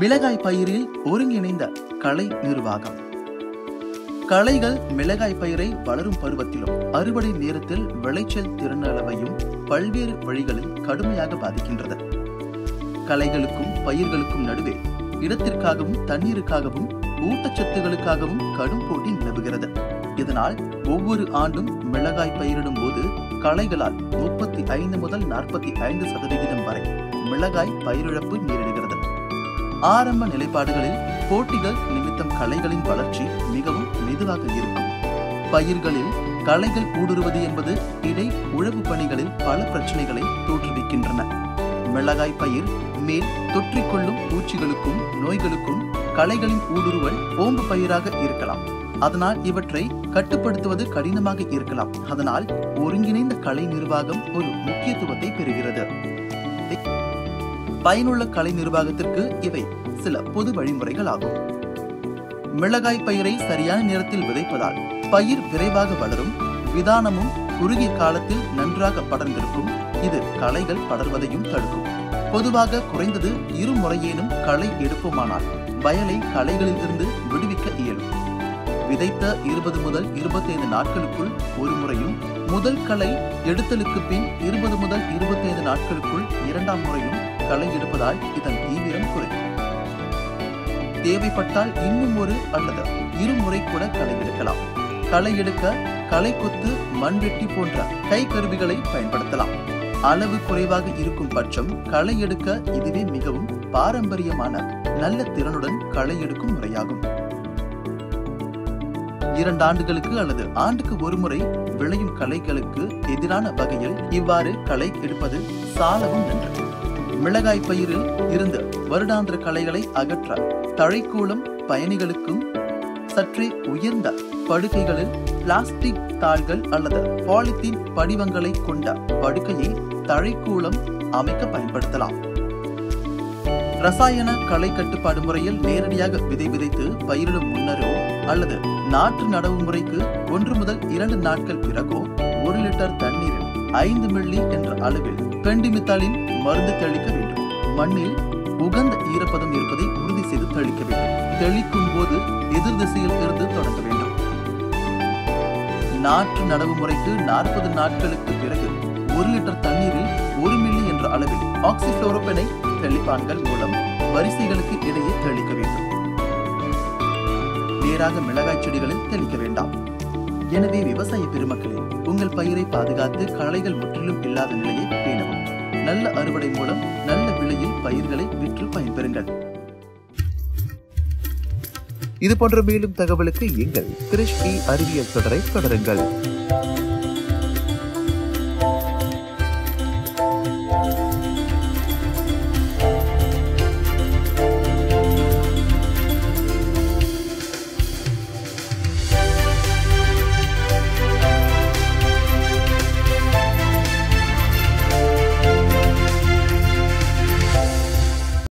மிளகாய் பயிரில் ஒருங்கிணைந்த களை நிர்வாகம். களைகள் மிளகாய் பயிரை வளரும் பருவத்திலும் அறுவடை நேரத்தில் விளைச்சல் திறன் அளவையும் பல்வேறு வழிகளில் கடுமையாக பாதிக்கின்றது. களைகளுக்கும் பயிர்களுக்கும் நடுவே இடத்திற்காகவும் தண்ணீருக்காகவும் ஊட்டச்சத்துகளுக்காகவும் கடும் போட்டி நிலவுகிறது. இதனால் ஒவ்வொரு ஆண்டும் மிளகாய் பயிரிடும் போது களைகளால் முப்பத்தி ஐந்து முதல் நாற்பத்தி ஐந்து சதவிகிதம் வரை மிளகாய் பயிரிழப்பு நேரிடுகிறது. ஆரம்ப நிலைப்பாடுகளில் போட்டிகள் நிமித்தம் களைகளின் வளர்ச்சி மிகவும் மெதுவாக இருக்கும். பயிர்களில் களைகள் ஊடுருவது என்பது இடை உழவு பணிகளில் பல பிரச்சனைகளை தோற்றுவிக்கின்றன. மிளகாய் பயிர் மேல் தொற்றிக்கொள்ளும் பூச்சிகளுக்கும் நோய்களுக்கும் களைகளின் ஊடுருவல் ஓம்பு பயிராக இருக்கலாம். அதனால் இவற்றை கட்டுப்படுத்துவது கடினமாக இருக்கலாம். அதனால் ஒருங்கிணைந்த கலை நிர்வாகம் ஒரு முக்கியத்துவத்தை பெறுகிறது. பயனுள்ள கலை நிர்வாகத்திற்கு இவை சில பொது வழிமுறைகள் ஆகும் மிளகாய் பயிரை சரியான நேரத்தில் விதைப்பதால் பயிர் விரைவாக வளரும் விதானமும் குறுகிய காலத்தில் நன்றாக படர்ந்திருக்கும். இது களைகள் படர்வதையும் தடுக்கும். பொதுவாக குறைந்தது இரு முறையேனும் களை எடுப்போமானால் வயலை களைகளிலிருந்து விடுவிக்க இயலும். விதைத்த இருபது முதல் இருபத்தைந்து நாட்களுக்குள் ஒரு முறையும் முதல் களை எடுத்தலுக்கு பின் இருபது முதல் இருபத்தைந்து நாட்களுக்குள் இரண்டாம் முறையும் களை எடுப்பதால் இதன் தீவிரம் குறையும். தேவைப்பட்டால் இன்னும் ஒரு அல்லது இருமுறை கூட களை எடுக்கலாம். களை எடுக்க களை கொத்து மண்வெட்டி போன்ற கை கருவிகளை பயன்படுத்தலாம். அளவு குறைவாக இருக்கும் பட்சம் களை எடுக்க இதுவே மிகவும் பாரம்பரியமான நல்ல திறனுடன் களை எடுக்கும் முறையாகும். இரண்டு ஆண்டுகளுக்கு அல்லது ஆண்டுக்கு ஒருமுறை விளையும் களைகளுக்கு எதிரான வகையில் இவ்வாறு களை எடுப்பது சாலவும் நன்று மிளகாய் பயிரில் இருந்து வருடாந்திர களைகளை அகற்ற தழைக்கூளம் பயணிகளுக்கும் சற்றே உயர்ந்த படுக்கைகளில் பிளாஸ்டிக் தாள்கள் அல்லது பாலித்தீன் படிவங்களை கொண்ட படுக்கையை தழைக்கூளம் அமைக்க பயன்படுத்தலாம். ரசாயன களை கட்டுப்பாடு முறையில் நேரடியாக விதை விதைத்து பயிரிடும் முன்னரோ அல்லது நாற்று நடவு முறைக்கு ஒன்று முதல் இரண்டு நாட்கள் பிறகோ ஒரு லிட்டர் தண்ணீர் ஐந்து மில்லி என்ற அளவில் பெண்டிமித்தாலின் மருந்து தெளிக்க வேண்டும். மண்ணில் உகந்த ஈரப்பதம் இருப்பதை உறுதி செய்து தெளிக்க வேண்டும். தெளிக்கும் போது எதிர் திசையில் இருந்து தொடங்க வேண்டும். நாற்று நடவு முறைக்கு நாற்பது நாட்களுக்கு பிறகு ஒரு லிட்டர் தண்ணீரில் ஒரு மில்லி என்ற அளவில் ஆக்சிஃபுளோரோபனை தெளிப்பான்கள் மூலம் வரிசைகளுக்கு இடையே தெளிக்க வேண்டும். நேராக மிளகாய் செடிகளில் தெளிக்க வேண்டாம். எனவே விவசாய பெருமக்களே உங்கள் பயிரை பாதுகாத்து களைகள் முற்றிலும் இல்லாத நிலையை பேணவும். நல்ல அறுவடை மூலம் நல்ல விலையில் பயிர்களை விற்று பயன்பெறுங்கள். இது போன்ற மேலும் தகவலுக்கு எங்கள் கிருஷ்டி அறிவியல் தொடரை தொடருங்கள்.